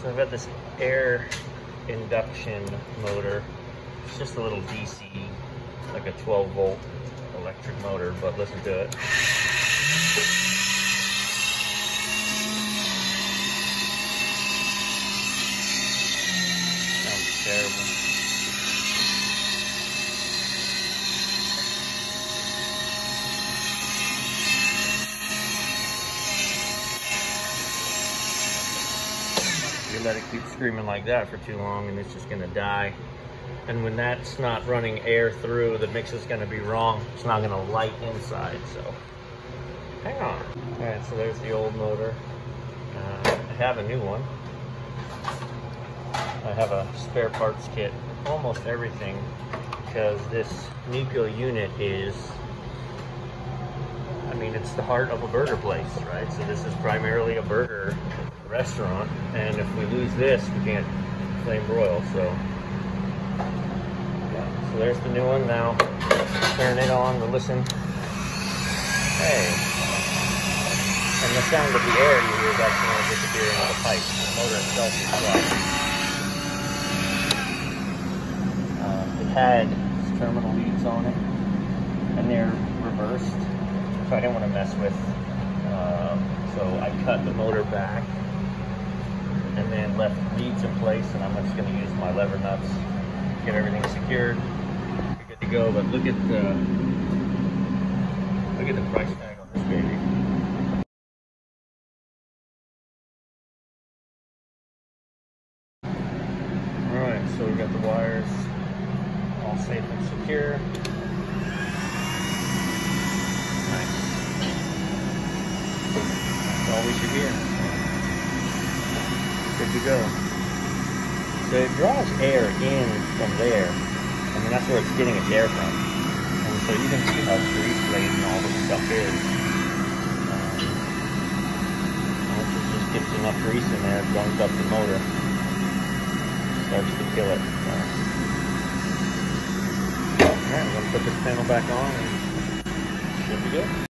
So I've got this air induction motor. It's just a little DC, like a 12 volt electric motor, but listen to it. Sounds terrible. You let it keep screaming like that for too long and it's just gonna die. And when that's not running air through, the mix is gonna be wrong. It's not gonna light inside, so hang on. All right, so there's the old motor. Uh, I have a new one. I have a spare parts kit, almost everything, because this Nieco unit is, it's the heart of a burger place, right? So this is primarily a burger restaurant, and if we lose this, we can't flame broil, so. Yeah, so there's the new one now. Turn it on to listen. Hey. And the sound of the air you hear is actually disappearing out of the pipe. The motor itself is quiet. Uh, it had terminal leads on it, and they're reversed, so I didn't want to mess with. Uh, so I cut the motor back and then left leads in place and I'm just going to use my lever nuts get everything secured We're good to go but look at the look at the price tag on this baby alright so we've got the wires all safe and secure we should hear good to go. So it draws air in from there. I mean, that's where it's getting its air from. And so you can see how grease laden all this stuff is. Um, once it just gets enough grease in there, it gums up the motor. Starts to kill it. So. Alright, I'm to put this panel back on and should be good.